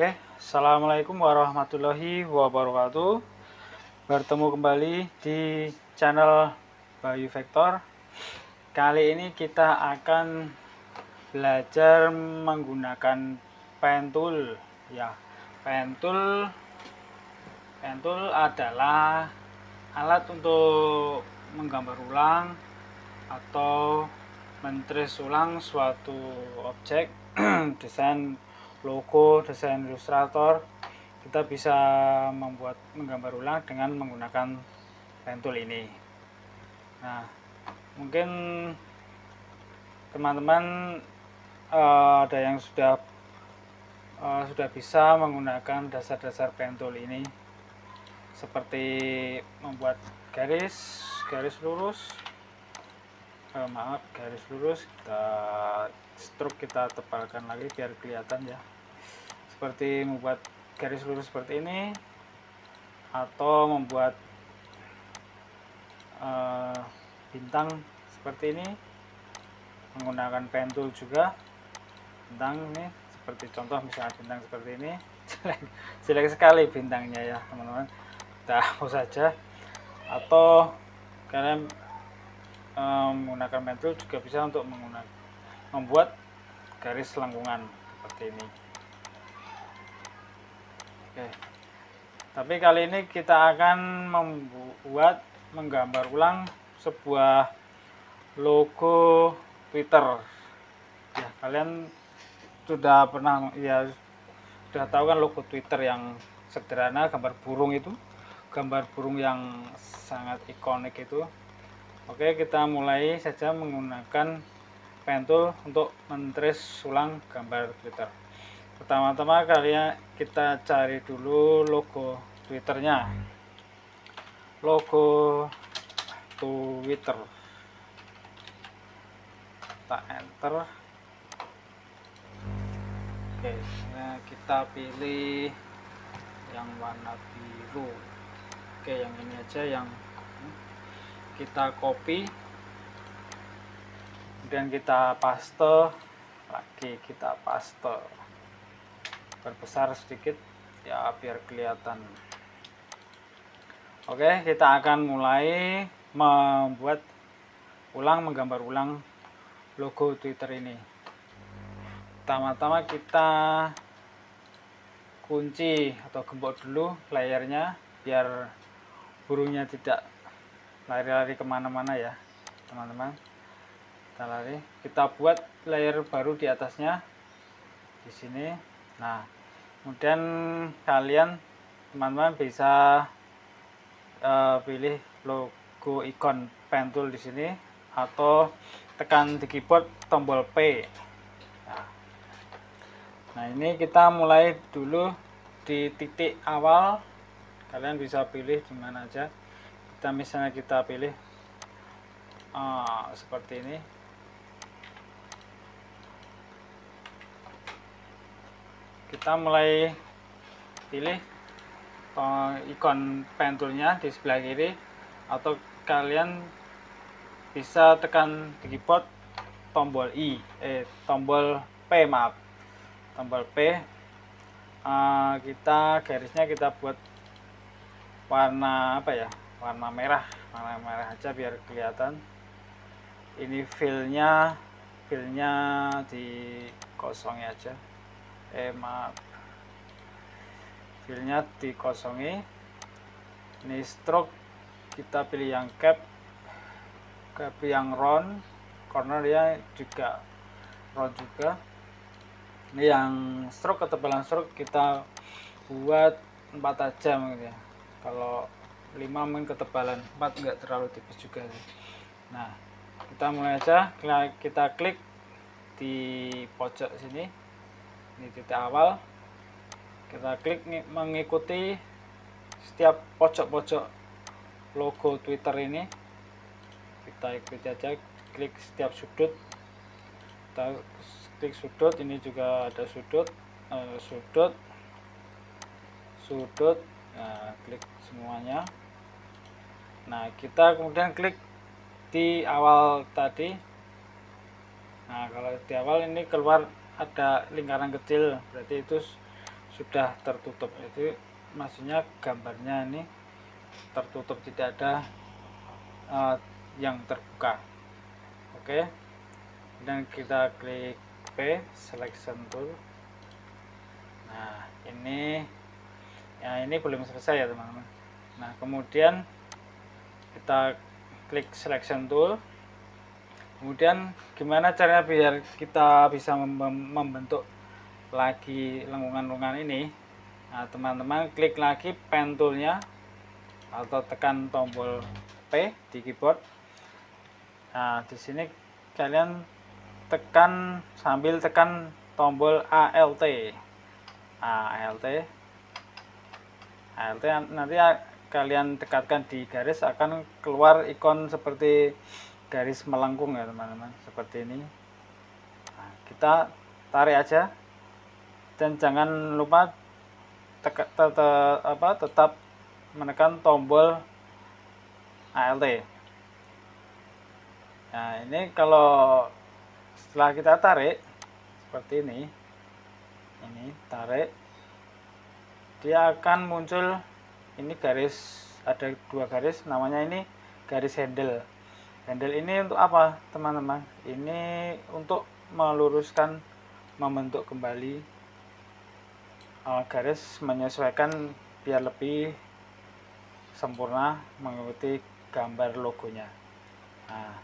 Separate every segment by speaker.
Speaker 1: Oke, Assalamualaikum warahmatullahi wabarakatuh. Bertemu kembali di channel Bayu Vector Kali ini kita akan belajar menggunakan pen tool ya pen tool pen tool adalah alat untuk menggambar ulang atau mentris ulang suatu objek desain logo, desain ilustrator, kita bisa membuat menggambar ulang dengan menggunakan pen tool ini. Nah, mungkin teman-teman uh, ada yang sudah uh, sudah bisa menggunakan dasar-dasar pen tool ini seperti membuat garis, garis lurus, uh, maaf garis lurus kita stroke kita tebalkan lagi biar kelihatan ya. Seperti membuat garis lurus seperti ini atau membuat uh, bintang seperti ini menggunakan pen tool juga. Bintang ini seperti contoh misalnya bintang seperti ini jelek, jelek sekali bintangnya ya teman-teman. Kita hapus saja. Atau kalian menggunakan pen juga bisa untuk menggunakan membuat garis lengkungan seperti ini. Oke. Tapi kali ini kita akan membuat menggambar ulang sebuah logo Twitter. Ya kalian sudah pernah ya sudah tahu kan logo Twitter yang sederhana gambar burung itu? Gambar burung yang sangat ikonik itu oke kita mulai saja menggunakan pen tool untuk mentris ulang gambar Twitter. Pertama-tama kalian kita cari dulu logo Twitternya. Logo Twitter. Kita enter. Oke, nah kita pilih yang warna biru. Oke, yang ini aja yang kita copy kemudian kita paste lagi kita paste. Perbesar sedikit ya biar kelihatan. Oke kita akan mulai membuat ulang menggambar ulang logo twitter ini. Pertama-tama kita kunci atau gembok dulu layarnya biar burungnya tidak lari-lari ke mana-mana ya teman-teman. Kita lari. Kita buat layer baru di atasnya di sini. Nah kemudian kalian teman-teman bisa uh, pilih logo ikon pen tool di sini atau tekan di keyboard tombol P. Nah, nah ini kita mulai dulu di titik awal. Kalian bisa pilih di mana aja kita misalnya kita pilih uh, seperti ini. Kita mulai pilih uh, ikon pen toolnya di sebelah kiri atau kalian bisa tekan di keyboard tombol I eh tombol P maaf. Tombol P uh, kita garisnya kita buat warna apa ya warna merah warna merah aja biar kelihatan. Ini fillnya fillnya di kosongnya aja. Eh maaf. Filenya dikosongi ini stroke kita pilih yang cap cap yang round corner dia juga round juga. Ini yang stroke ketebalan stroke kita buat 4 aja gitu ya. Kalau 5 mungkin ketebalan 4 enggak terlalu tipis juga nah kita mulai aja. Kita klik di pojok sini. Ini titik awal. Kita klik mengikuti setiap pojok-pojok logo Twitter ini. Kita ikuti aja klik setiap sudut. Kita klik sudut ini juga ada sudut. Eh, sudut. Sudut. Nah, klik semuanya nah kita kemudian klik di awal tadi. Nah kalau di awal ini keluar ada lingkaran kecil berarti itu sudah tertutup. Itu maksudnya gambarnya ini tertutup tidak ada uh, yang terbuka. Oke. Okay. dan kita klik P selection tool. Nah ini ya ini belum selesai ya teman-teman. Nah kemudian kita klik selection tool. Kemudian gimana caranya biar kita bisa membentuk lagi lengkungan-lengkungan ini? Nah teman-teman klik lagi pen toolnya atau tekan tombol P di keyboard. Nah di sini kalian tekan sambil tekan tombol ALT ALT ALT nanti kalian dekatkan di garis akan keluar ikon seperti garis melengkung ya teman-teman. Seperti ini. Nah, kita tarik aja. Dan jangan lupa teka, tetap, apa, tetap menekan tombol ALT nah ini kalau setelah kita tarik seperti ini. Ini tarik. Dia akan muncul ini garis ada dua garis namanya ini garis handle. Handle ini untuk apa teman-teman? Ini untuk meluruskan membentuk kembali uh, garis menyesuaikan biar lebih sempurna mengikuti gambar logonya. Nah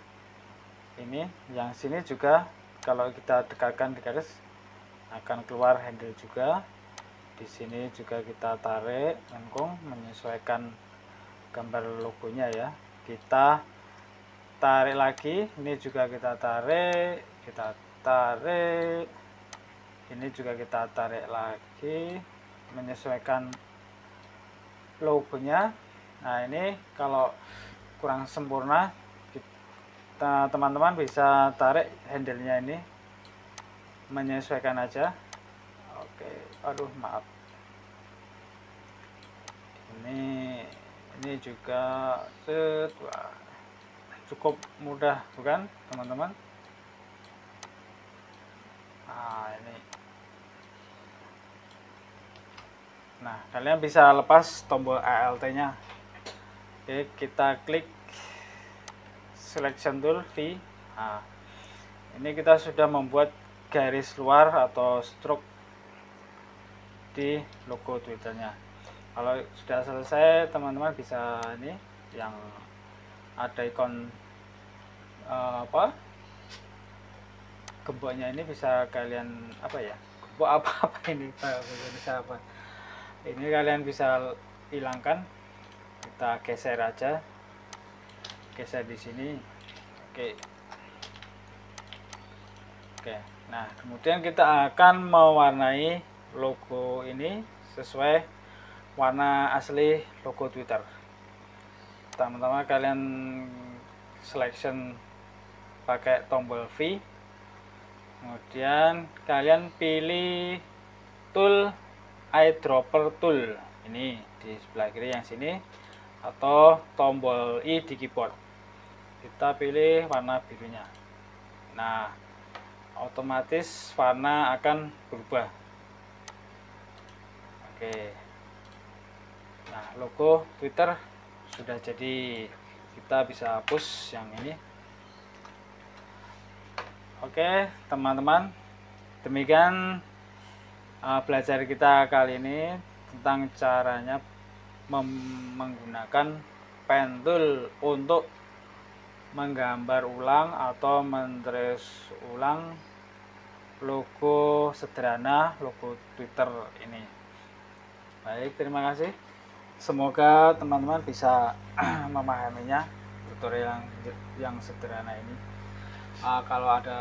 Speaker 1: ini yang sini juga kalau kita dekatkan di garis akan keluar handle juga di sini juga kita tarik lengkung menyesuaikan gambar logonya ya. Kita tarik lagi ini juga kita tarik kita tarik ini juga kita tarik lagi menyesuaikan logonya. Nah ini kalau kurang sempurna kita teman-teman bisa tarik handle-nya ini menyesuaikan aja oke aduh maaf. Ini ini juga set cukup mudah bukan teman-teman? Nah ini. Nah kalian bisa lepas tombol ALT nya Oke, kita klik selection tool V. Nah, ini kita sudah membuat garis luar atau stroke di logo Twitternya. Kalau sudah selesai, teman-teman bisa ini yang ada ikon uh, apa? Gemboknya ini bisa kalian apa ya? Gembok apa apa ini? Bisa apa? Ini kalian bisa hilangkan. Kita geser aja. Geser di sini. Oke. Oke. Nah kemudian kita akan mewarnai logo ini sesuai warna asli logo Twitter. Pertama-tama kalian selection pakai tombol V. Kemudian kalian pilih tool eyedropper tool. Ini di sebelah kiri yang sini. Atau tombol I di keyboard. Kita pilih warna birunya. Nah otomatis warna akan berubah oke. Nah logo Twitter sudah jadi. Kita bisa hapus yang ini. Oke teman-teman. Demikian uh, belajar kita kali ini tentang caranya menggunakan pen tool untuk menggambar ulang atau menulis ulang logo sederhana logo Twitter ini. Baik, terima kasih. Semoga teman-teman bisa memahaminya tutorial yang, yang sederhana ini. Uh, kalau ada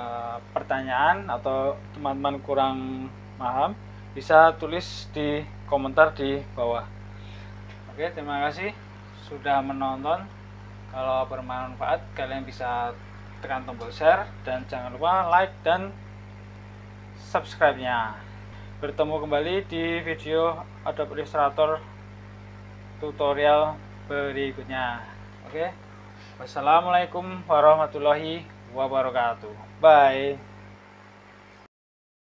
Speaker 1: pertanyaan atau teman-teman kurang paham, bisa tulis di komentar di bawah. Oke, terima kasih sudah menonton. Kalau bermanfaat, kalian bisa tekan tombol share dan jangan lupa like dan subscribe-nya. Bertemu kembali di video Adobe Illustrator tutorial berikutnya. Oke. Wassalamualaikum warahmatullahi wabarakatuh. Bye.